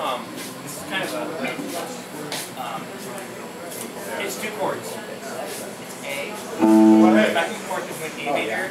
Um, this is kind of a, um, it's two chords. It's A, second chord is an A major,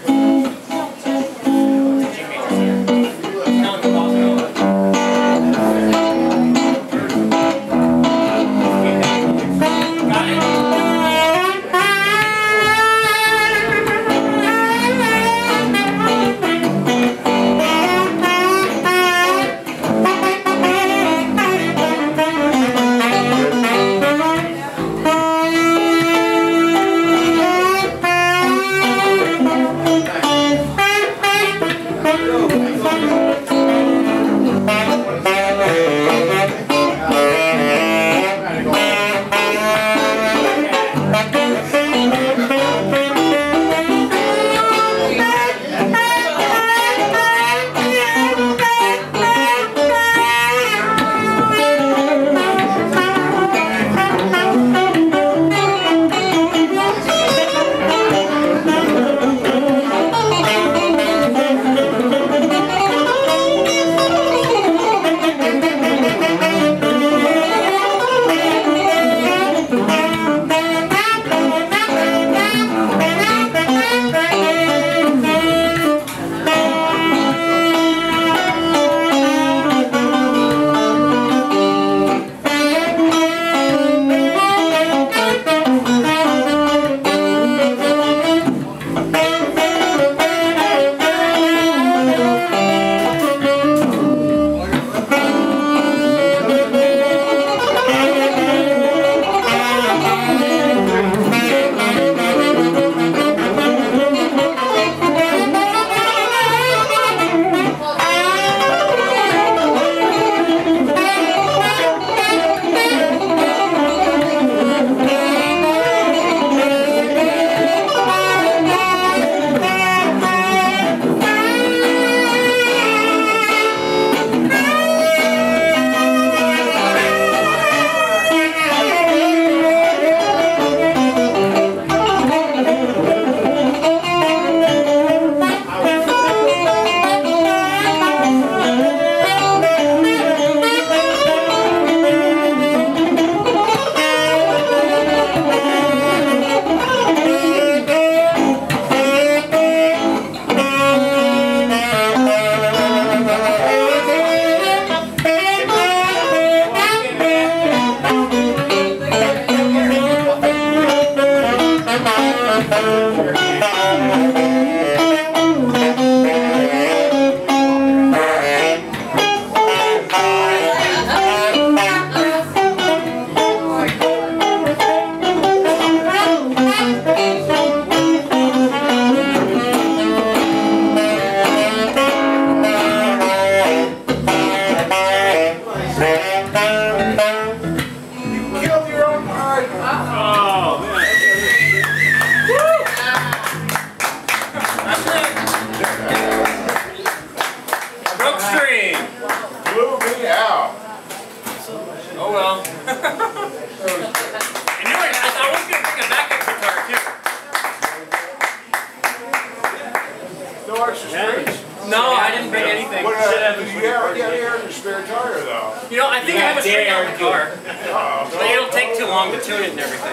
I think I have a string on the car, Uh-oh. but it'll take too long to tune it and everything.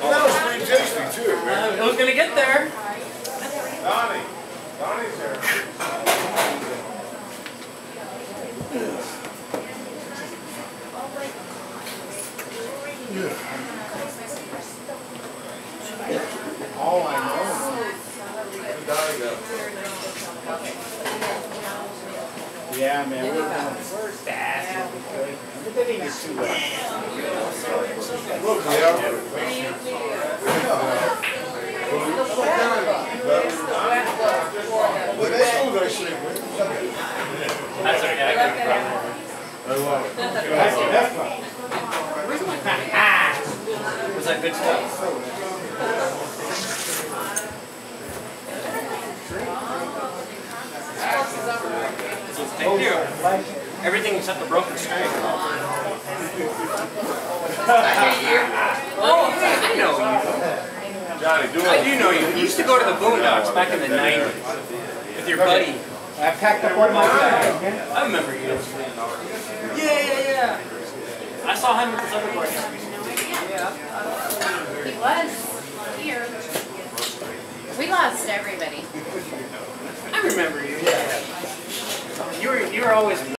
That was pretty tasty too, man. Uh, it was gonna get there. Donnie. Donnie's there. All I know. Where'd Donnie go? Yeah, man, we're going fast. But get too late. Look, yeah. Well, they. That's okay. I got it. Was that good stuff? Thank you. Everything except the broken string oh, I know you. Johnny, do I do know you. You used to go to the Boondocks back in the 90s with your buddy. I packed up one of my bags. I remember you. Yeah, yeah, yeah. I saw him at this other place. Yeah. He was here. We lost everybody. I remember you. Yeah. You were you were always